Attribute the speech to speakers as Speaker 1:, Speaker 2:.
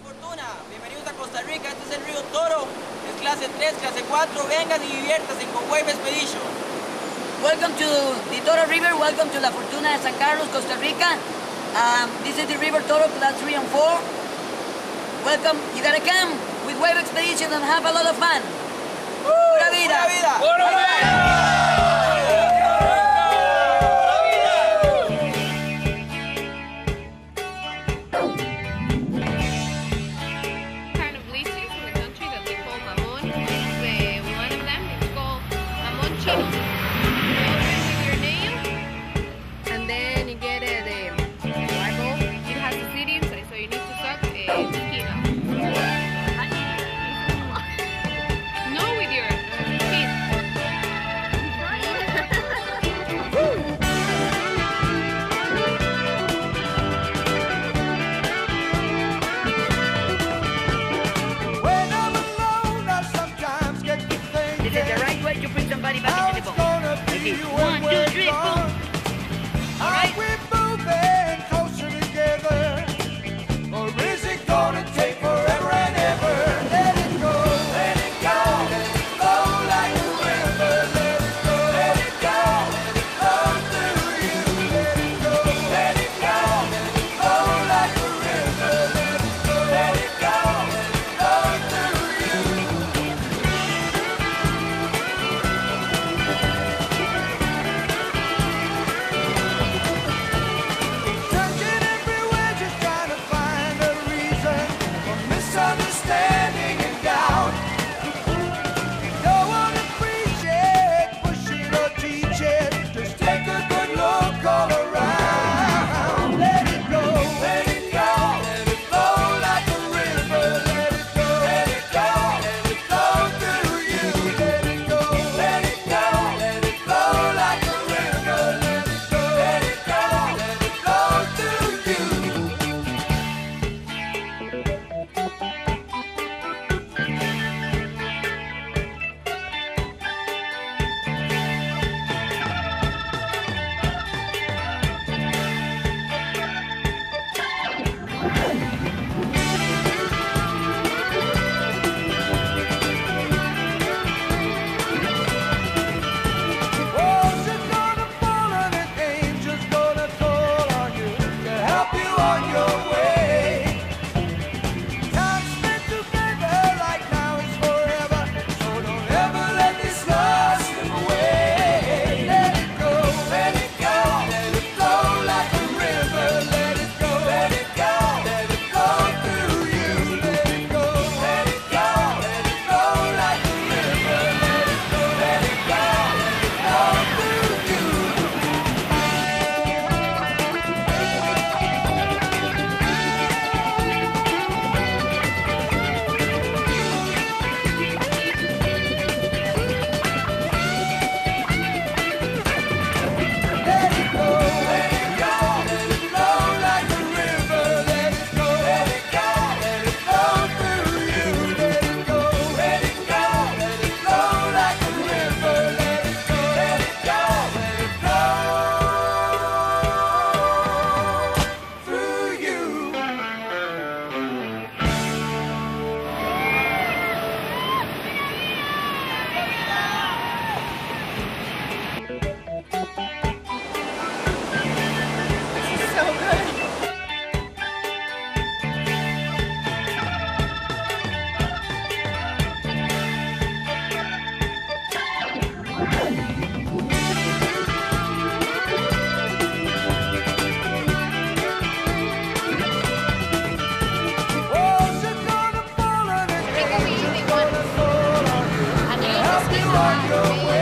Speaker 1: Fortuna. Bienvenidos a Costa Rica, este es el río Toro, es clase 3, clase 4, vengan y diviértanse con Wave Expedition.
Speaker 2: Welcome to the Toro River, welcome to La Fortuna de San Carlos, Costa Rica. Um, this is the River Toro, class 3 and 4. Welcome, you gotta come with Wave Expedition and have a lot of fun.
Speaker 1: ¡Pura
Speaker 2: vida! ¡Pura vida!
Speaker 1: ¡Pura vida!
Speaker 3: Thank you.
Speaker 2: three, four.
Speaker 3: like your way.